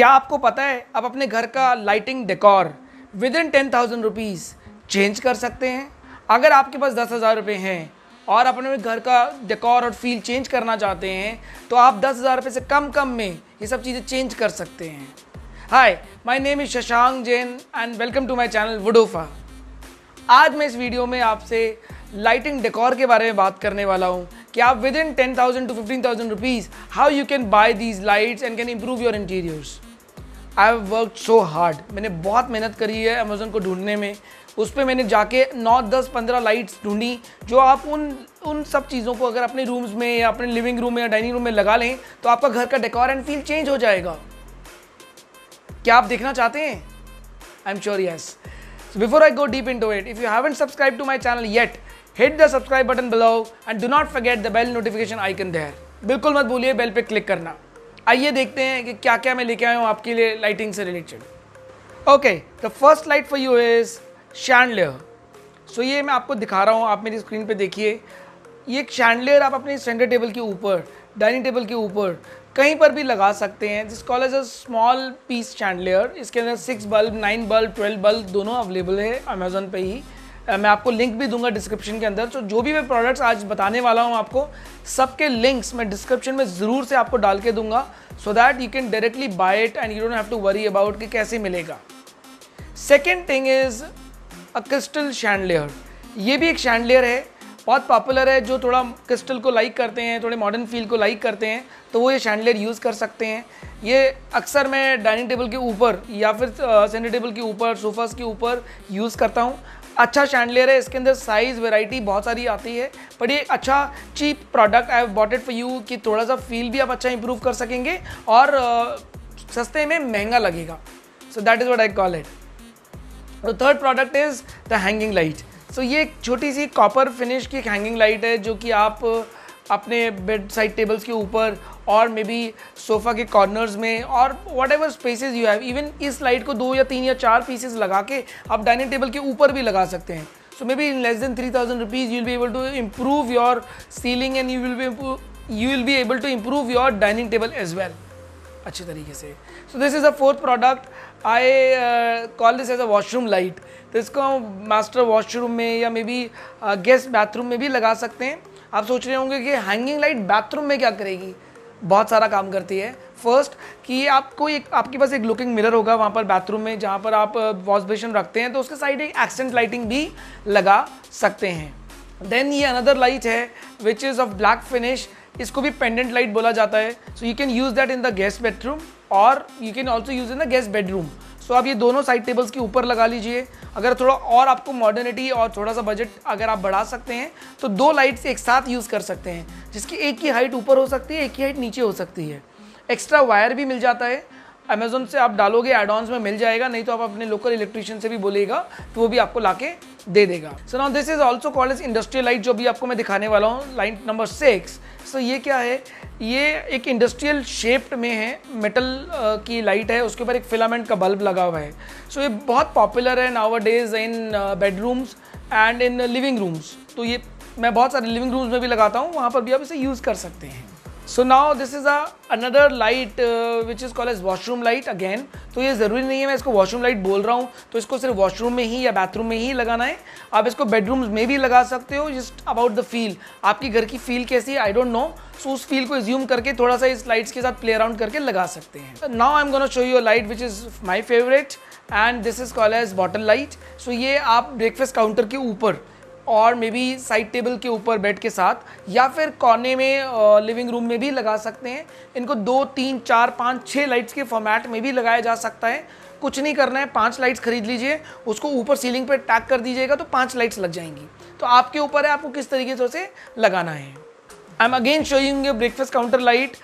क्या आपको पता है आप अपने घर का lighting decor within ten thousand rupees change कर सकते हैं? अगर आपके पास दस हज़ार रुपये हैं और अपने घर का डेकोर और फील चेंज करना चाहते हैं तो आप दस हज़ार रुपये से कम कम में ये सब चीज़ें चेंज कर सकते हैं। Hi my name is Shashank Jain and welcome to my channel वुडोफा आज मैं इस वीडियो में आपसे लाइटिंग डेकोर के बारे में बात करने वाला हूँ कि आप within ten thousand to fifteen thousand rupees how you can buy these lights and can improve your interiors I have work so hard मैंने बहुत मेहनत करी है अमेजोन को ढूँढने में। उस पर मैंने जाके नौ, दस, पंद्रह लाइट्स ढूंढी, जो आप उन उन सब चीज़ों को अगर अपने रूम्स में या अपने लिविंग रूम में या डाइनिंग रूम में लगा लें तो आपका घर का डेकोर एंड फील चेंज हो जाएगा। क्या आप देखना चाहते हैं? I am sure yes before I go deep into it if you haven't subscribe to my channel yet hit the subscribe button below and do not forget the bell notification icon there बिल्कुल मत भूलिए bell पे click करना। आइए देखते हैं कि क्या क्या मैं लेके आया हूँ आपके लिए लाइटिंग से related okay the first light for you is chandelier so ये मैं आपको दिखा रहा हूँ, आप मेरी स्क्रीन पे देखिए। ये एक शैंडलेयर आप अपने सेंटर टेबल के ऊपर डाइनिंग टेबल के ऊपर कहीं पर भी लगा सकते हैं जिस call as a small piece chandelier इसके अंदर six bulb nine bulb twelve bulb दोनों अवेलेबल है अमेजोन पे ही। मैं आपको लिंक भी दूँगा डिस्क्रिप्शन के अंदर। तो जो भी मैं प्रोडक्ट्स आज बताने वाला हूँ आपको, सबके लिंक्स मैं डिस्क्रिप्शन में ज़रूर से आपको डाल के दूँगा। So that you can directly buy it and you don't have to worry about कि कैसे मिलेगा। Second thing is a crystal chandelier ये भी एक शैंडलेयर है। बहुत पॉपुलर है, जो थोड़ा क्रिस्टल को लाइक करते हैं, थोड़े मॉडर्न फील को लाइक करते हैं तो वो ये शैंडलेयर यूज़ कर सकते हैं। ये अक्सर मैं डाइनिंग टेबल के ऊपर या फिर सेंटर टेबल के ऊपर सोफास के ऊपर यूज़ करता हूँ। अच्छा शैंडलियर है इसके अंदर साइज़ वेराइटी बहुत सारी आती है पर ये अच्छा cheap product I bought it for you कि थोड़ा सा फील भी आप अच्छा इंप्रूव कर सकेंगे और uh, सस्ते में महँगा लगेगा। So that is what I call it third product is the hanging light so ये एक छोटी सी कॉपर फिनिश की हैंगिंग लाइट है जो कि आप अपने बेड साइड टेबल्स के ऊपर और मे बी सोफ़ा के कॉर्नर्स में और whatever spaces you have even इस लाइट को दो या तीन या चार पीसेस लगा के आप डाइनिंग टेबल के ऊपर भी लगा सकते हैं। So maybe in less than three thousand rupees will be able to improve your ceiling and you will you will be able to improve your dining table as well अच्छे तरीके से। So this is a fourth product I call this as a washroom light तो इसको हम master washroom में या may be guest bathroom में भी लगा सकते हैं। आप सोच रहे होंगे कि हैंगिंग लाइट बाथरूम में क्या करेगी? बहुत सारा काम करती है। फ़र्स्ट कि आपको एक, आपके पास एक लुकिंग मिरर होगा वहाँ पर बाथरूम में, जहाँ पर आप वॉश बेशन रखते हैं तो उसके साइड एक एक्सेंट लाइटिंग भी लगा सकते हैं। देन ये अनदर लाइट है which is of black finish इसको भी पेंडेंट लाइट बोला जाता है। So you can use that in the guest bedroom और you can also use in the guest bedroom so आप ये दोनों साइड टेबल्स के ऊपर लगा लीजिए। अगर थोड़ा और आपको मॉडर्निटी और थोड़ा सा बजट अगर आप बढ़ा सकते हैं तो दो लाइट्स एक साथ यूज़ कर सकते हैं, जिसकी एक की हाइट ऊपर हो सकती है, एक की हाइट नीचे हो सकती है। एक्स्ट्रा वायर भी मिल जाता है। अमेजोन से आप डालोगे एडॉन्स में मिल जाएगा, नहीं तो आप अपने लोकल इलेक्ट्रिशियन से भी बोलेगा तो वो भी आपको ला दे देगा। So now this is also called as industrial light जो भी आपको मैं दिखाने वाला हूँ लाइट नंबर सिक्स सो ये क्या है? ये एक इंडस्ट्रियल शेप्ड में है मेटल की लाइट है, उसके ऊपर एक फिलामेंट का बल्ब लगा हुआ है। सो so, ये बहुत पॉपुलर है nowadays in bedrooms and in living rooms तो ये मैं बहुत सारे लिविंग रूम्स में भी लगाता हूँ, वहाँ पर भी आप इसे यूज़ कर सकते हैं। So now this is a another light which is call as washroom light again तो ये ज़रूरी नहीं है, मैं इसको वॉशरूम लाइट बोल रहा हूँ। तो इसको सिर्फ़ वॉशरूम में ही या बाथरूम में ही लगाना है। आप इसको बेडरूम्स में भी लगा सकते हो जस्ट अबाउट द फील आपकी घर की फील कैसी है आई डोंट नो सो उस फील को एज्यूम करके थोड़ा सा इस लाइट्स के साथ प्ले अराउंड करके लगा सकते हैं। Now I am gonna show you light which is my favourite and this is call as bottle light so ये आप ब्रेकफास्ट काउंटर के ऊपर और मे बी साइड टेबल के ऊपर बेड के साथ, या फिर कोने में लिविंग रूम में भी लगा सकते हैं। इनको दो, तीन, चार, पाँच छः लाइट्स के फॉर्मेट में भी लगाया जा सकता है। कुछ नहीं करना है, पाँच लाइट्स खरीद लीजिए, उसको ऊपर सीलिंग पर टैग कर दीजिएगा तो पाँच लाइट्स लग जाएँगी। तो आपके ऊपर है, आपको किस तरीके से उसे लगाना है? I am again showing breakfast counter light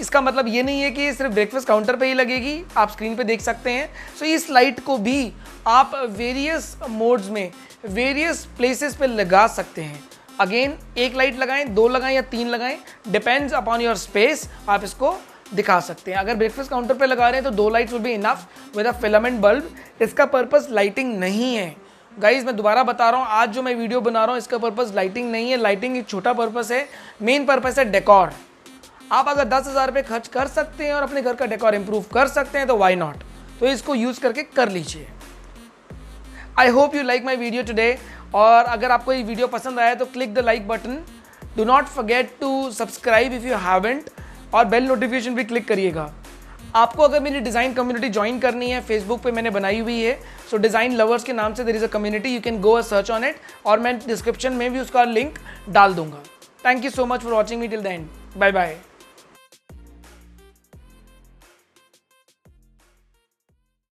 इसका मतलब ये नहीं है कि सिर्फ़ ब्रेकफास्ट काउंटर पे ही लगेगी आप स्क्रीन पे देख सकते हैं। सो so, इस लाइट को भी आप वेरियस मोड्स में वेरियस प्लेसेस पे लगा सकते हैं। अगेन एक लाइट लगाएँ दो लगाएँ या तीन लगाएँ डिपेंड्स अपॉन योर स्पेस आप इसको दिखा सकते हैं। अगर ब्रेकफास्ट काउंटर पे लगा रहे हैं तो दो lights will be enough with a filament bulb इसका पर्पस लाइटिंग नहीं है। गाइज़ मैं दोबारा बता रहा हूँ आज जो मैं वीडियो बना रहा हूँ इसका पर्पस लाइटिंग नहीं है। लाइटिंग एक छोटा पर्पस है मेन पर्पस है डेकोर आप अगर दस हज़ार रुपये खर्च कर सकते हैं और अपने घर का डेकोर इंप्रूव कर सकते हैं तो वाई नॉट तो इसको यूज़ करके कर लीजिए। I hope you like my video today और अगर आपको ये वीडियो पसंद आया तो click the like button do not forget to subscribe if you haven't और बेल नोटिफिकेशन भी क्लिक करिएगा। आपको अगर मेरी डिज़ाइन कम्युनिटी ज्वाइन करनी है फेसबुक पे मैंने बनाई हुई है सो डिज़ाइन लवर्स के नाम से there is a community you can go a search on it और मैं डिस्क्रिप्शन में भी उसका लिंक डाल दूँगा। Thank you so much for watching me till the end bye bye